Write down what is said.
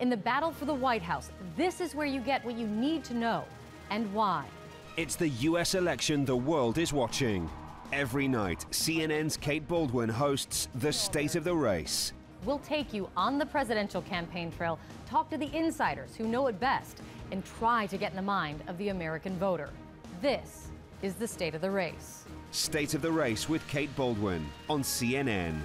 In the battle for the White House, this is where you get what you need to know and why. It's the US election the world is watching. Every night, CNN's Kate Bolduan hosts The State of the Race. We'll take you on the presidential campaign trail, talk to the insiders who know it best, and try to get in the mind of the American voter. This is the state of the race. State of the Race with Kate Bolduan on CNN.